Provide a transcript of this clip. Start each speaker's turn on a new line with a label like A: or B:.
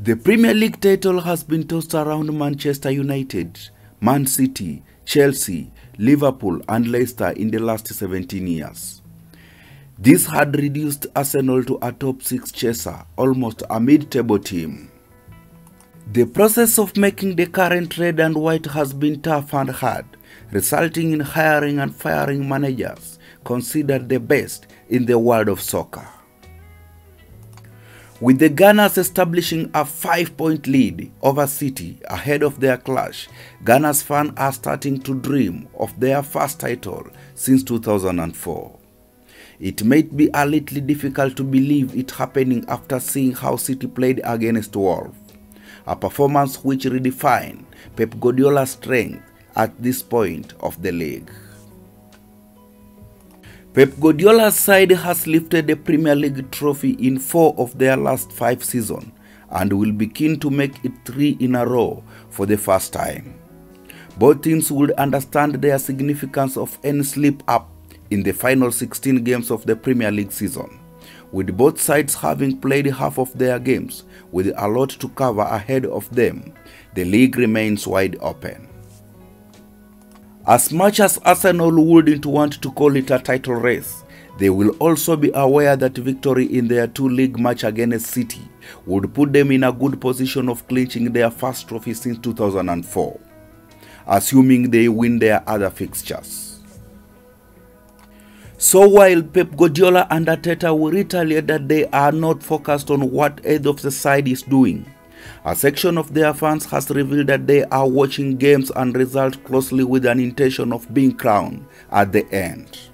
A: The Premier League title has been tossed around Manchester United, Man City, Chelsea, Liverpool, and Leicester in the last 17 years. This had reduced Arsenal to a top six chaser, almost a mid table team. The process of making the current red and white has been tough and hard, resulting in hiring and firing managers considered the best in the world of soccer. With the Gunners establishing a five point lead over City ahead of their clash, Gunners fans are starting to dream of their first title since 2004. It might be a little difficult to believe it happening after seeing how City played against Wolves, a performance which redefined Pep Guardiola's strength at this point of the league. Pep Guardiola's side has lifted the Premier League trophy in four of their last five seasons and will be keen to make it three in a row for the first time. Both teams would understand their significance of any slip up in the final 16 games of the Premier League season, with both sides having played half of their games with a lot to cover ahead of them. The league remains wide open. As much as Arsenal wouldn't want to call it a title race, they will also be aware that victory in their two league match against City would put them in a good position of clinching their first trophy since 2004, assuming they win their other fixtures. So while Pep Guardiola and Arteta will retaliate that they are not focused on what either of the side is doing, a section of their fans has revealed that they are watching games and results closely with an intention of being crowned at the end.